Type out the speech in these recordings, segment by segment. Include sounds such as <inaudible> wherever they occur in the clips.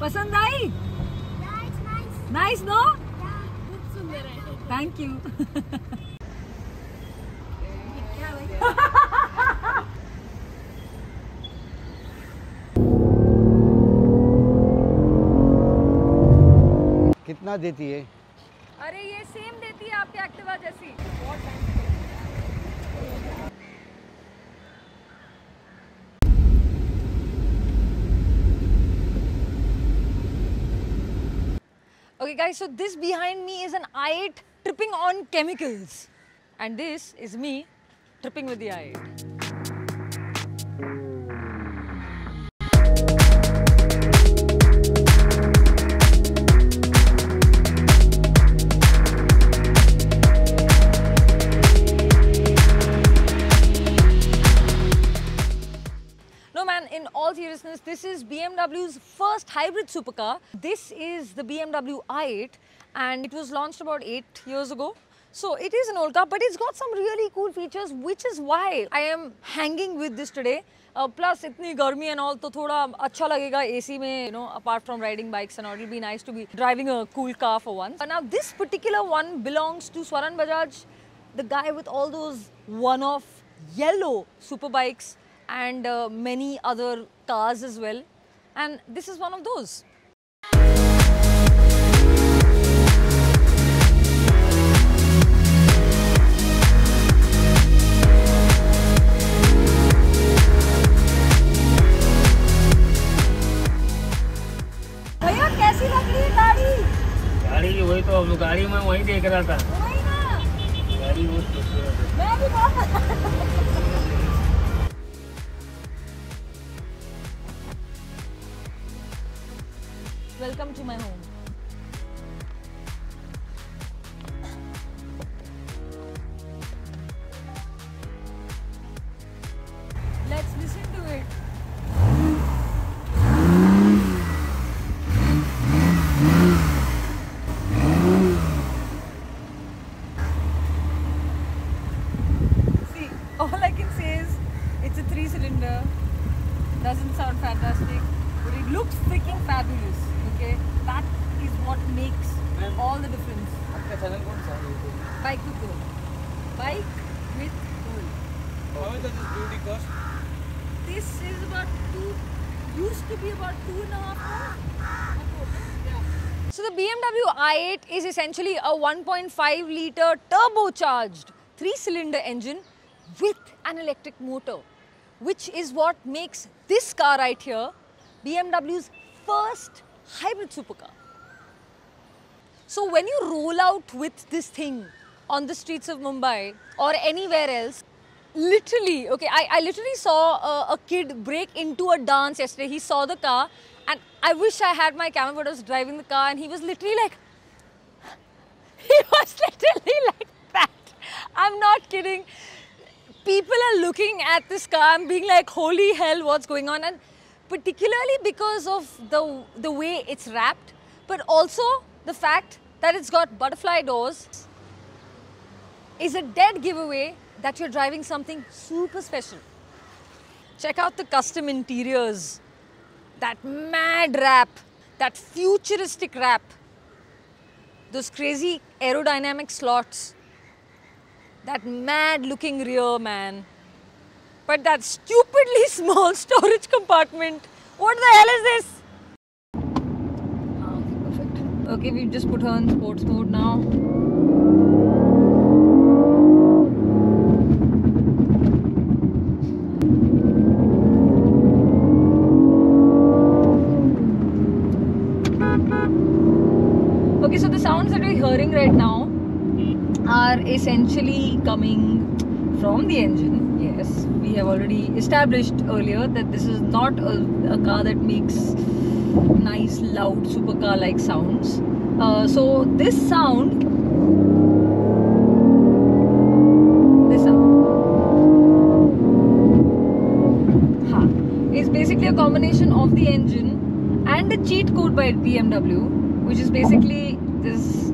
पसंद आई. Nice no. Thank you कितना देती है? अरे ये सेम देती है आपके एक्टिवा जैसी। Okay guys, so this behind me is an i8 tripping on chemicals. And this is me tripping with the i8. seriousness, this is BMW's first hybrid supercar. This is the BMW i8 and it was launched about 8 years ago. So it is an old car but it's got some really cool features which is why I am hanging with this today. Uh, plus इतनी गर्मी and all तो थोड़ा अच्छा लगेगा AC में you know apart from riding bikes and all it'll be nice to be driving a cool car for once. Uh, now this particular one belongs to Swaran Bajaj, the guy with all those one-off yellow super bikes and uh, many other cars as well. And this is one of those. भैया कैसी लग रही है गाड़ी गाड़ी वही तो अब गाड़ी में वही देख रहा था वही ना गाड़ी बहुत खूबसूरत है मैं भी बहुत <laughs> Welcome to my home. all the difference. आपका चैनल कौन सा है Bike with goal. Bike with goal. How much does this beauty cost? This is about two. Used to be about two and a half. So the BMW i8 is essentially a 1.5 litre turbocharged three-cylinder engine with an electric motor, which is what makes this car right here BMW's first hybrid supercar. So when you roll out with this thing on the streets of Mumbai or anywhere else, literally, okay, I, I literally saw a, a kid break into a dance yesterday. He saw the car and I wish I had my camera, but I was driving the car and he was literally like, <laughs> he was literally like that. I'm not kidding. People are looking at this car and being like, holy hell, what's going on? And particularly because of the, the way it's wrapped, but also the fact that it's got butterfly doors is a dead giveaway that you're driving something super special. Check out the custom interiors, that mad wrap, that futuristic wrap, those crazy aerodynamic slots, that mad looking rear man, but that stupidly <laughs> small storage compartment. What the hell is this? Okay, we've just put her in sports mode now. Okay, so the sounds that we're hearing right now are essentially coming from the engine. Yes, we have already established earlier that this is not a, a car that makes nice, loud supercar like sounds. Uh, so, this sound, this sound, ha, is basically a combination of the engine and the cheat code by BMW, which is basically this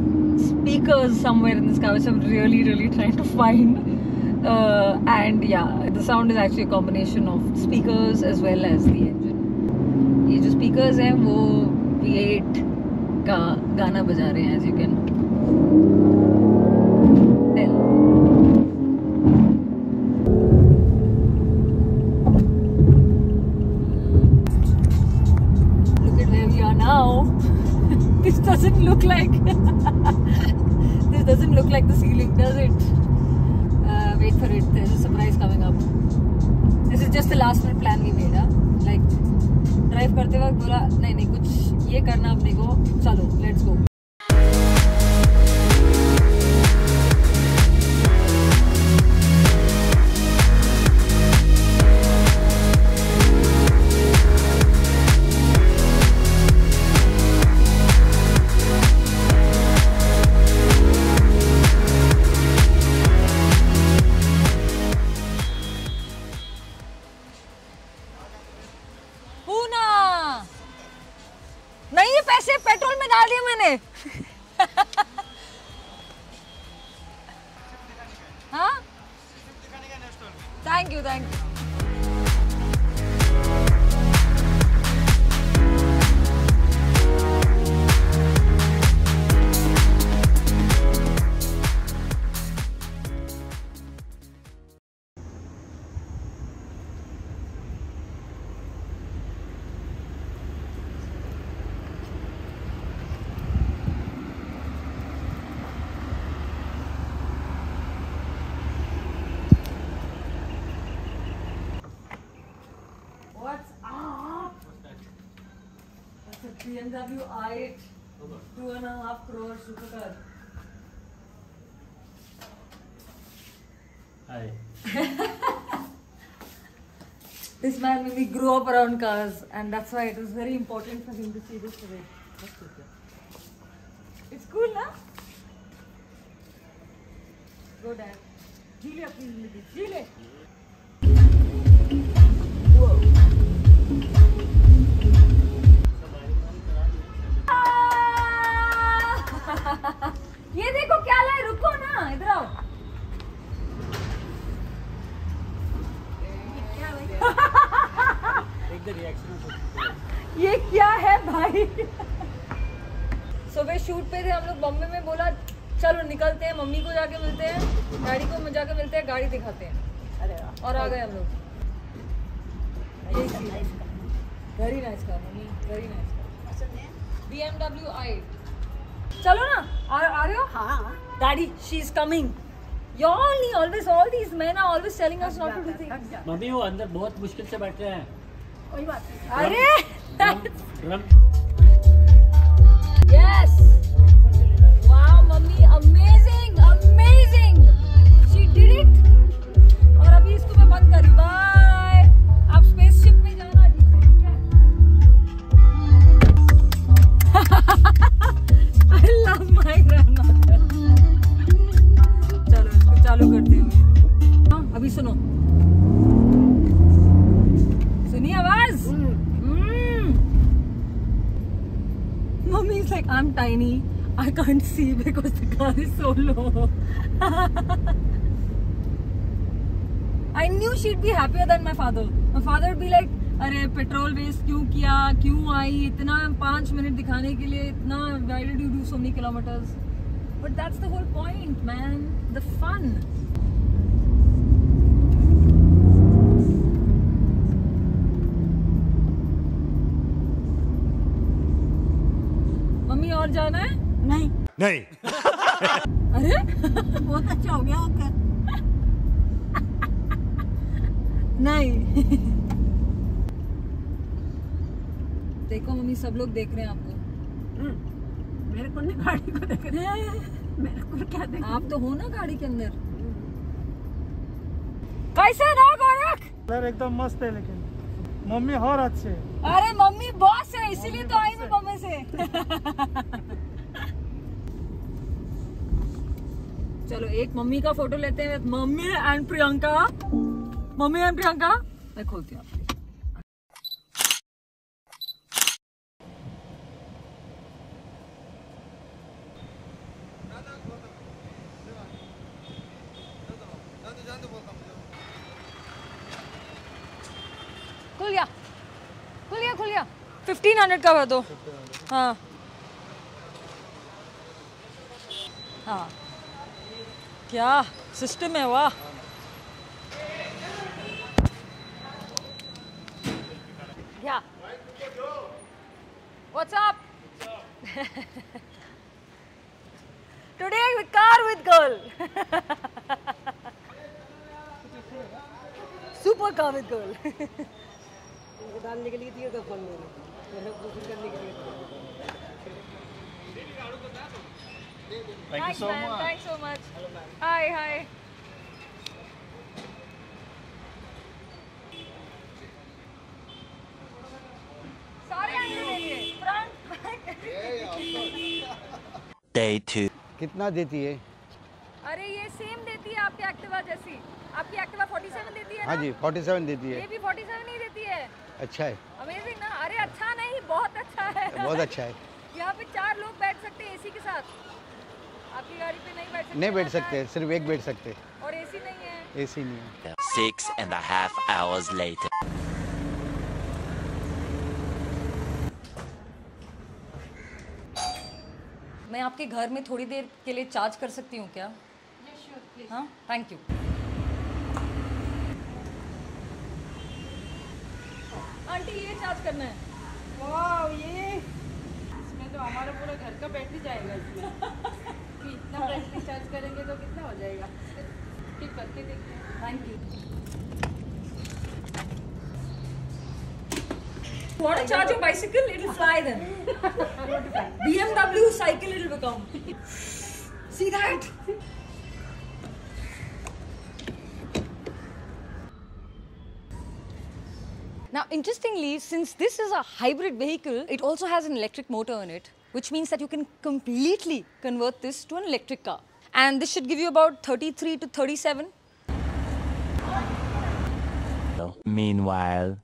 speakers somewhere in this car, which I'm really, really trying to find. Uh, and yeah, the sound is actually a combination of speakers as well as the engine. Speakers हैं वो V8 eight का गाना बजा रहे हैं as you can को। चलो let's go पैसे पेट्रोल में डाल दिए मैंने। Thank you thank you BMW i8, two and a half crore supercar. Hi. <laughs> This man me grow up around cars, and that's why it was very important for him to see this today. It's cool, na? Go, Dad. Julia, please. Julia. Whoa. और आ गए हम लोग। Very nice car mummy. Very nice B M W I चलो ना आ, आ रहे हो? हाँ। Daddy she is coming You only always all these men are always telling us not to do things. Mummy वो अंदर बहुत मुश्किल से बैठ रहे हैं। कोई बात नहीं। अरे! Drum Yes. Mommy is like, I'm tiny. I can't see because the car is so low. <laughs> I knew she'd be happier than my father. My father would be like, अरे पेट्रोल वेस्ट क्यों किया क्यों आई इतना पाँच minute दिखाने के लिए इतना why did you do so many kilometers but that's the whole point man the fun और जाना है? नहीं। नहीं। <laughs> अरे? बहुत अच्छा हो गया ओके। नहीं। देखो मम्मी सब लोग देख रहे हैं आपको। मेरे को नहीं गाड़ी को देख रहे हैं। <laughs> मेरे को क्या देख आप तो हो? ना गाड़ी के अंदर। कैसे? रहो गोरख सर एकदम मस्त है लेकिन। मम्मी और अच्छे। अरे मम्मी बॉस है इसीलिए तो आई मैं मम्मी से। <laughs> चलो एक मम्मी का फ़ोटो लेते हैं। Mummy and Priyanka. Mummy and Priyanka. मैं खोलती हूँ आपके लिए। खुल गया खुल गया खुल गया फिफ्टीन हंड्रेड का भर दो हाँ। हाँ। क्या? सिस्टम है, वाह। सुपर कार विद गर्ल डालने के लिए दिए फ़ोन मेरे Thank you so man. much. Thanks so much. Hi, hi. Front Day 2. कितना देती है अरे ये सेम देती है आपके एक्टिवा जैसी आपकी एक्टिवा 47 देती है हाँ जी 47 देती है ये भी 47 ही देती है अच्छा है अमेजिंग बहुत अच्छा है। बहुत अच्छा है। यहाँ पे चार लोग बैठ सकते हैं एसी के साथ। आपकी गाड़ी पे नहीं बैठ सकते नहीं बैठ सकते सिर्फ़ एक बैठ सकते। और एसी नहीं है। एसी नहीं है। Six and a half hours later. मैं आपके घर में थोड़ी देर के लिए चार्ज कर सकती हूँ क्या? हाँ थैंक यू आंटी ये चार्ज करना है। वाह ये इसमें तो हमारा पूरा घर का बैटरी जाएगा इसमें कि इतना बैटरी चार्ज करेंगे तो कितना हो जाएगा ठीक करके देखते हैं thank you Want to charge your bicycle? It'll fly then. BMW cycle it'll become. See that? Now, interestingly, since this is a hybrid vehicle, it also has an electric motor in it, which means that you can completely convert this to an electric car. And this should give you about 33 to 37. Meanwhile,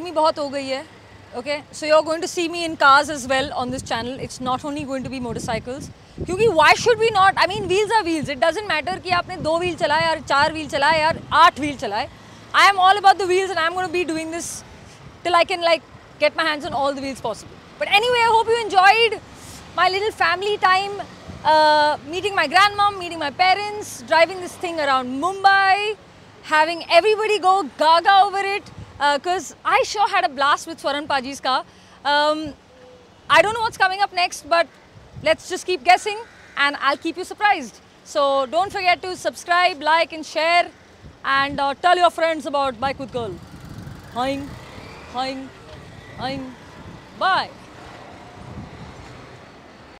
गर्मी बहुत हो गई है okay so you are going to see me in cars as well on this channel it's not only going to be motorcycles क्योंकि why should be not I mean wheels are wheels it doesn't matter कि आपने दो wheel चलाए यार चार wheel चलाए यार आठ व्हील चलाए. I'm all about the wheels and I'm going be doing this till I can like get my hands on all the wheels possible but any I hope you enjoyed my little family time meeting my grand mom meeting my parents driving this thing around Mumbai having everybody go gaga over it Because I sure had a blast with Swaran Paji's car. Um, I don't know what's coming up next, but let's just keep guessing and I'll keep you surprised. So don't forget to subscribe, like, and share, and uh, tell your friends about Bike with Girl. Hang, hang, hang. Bye.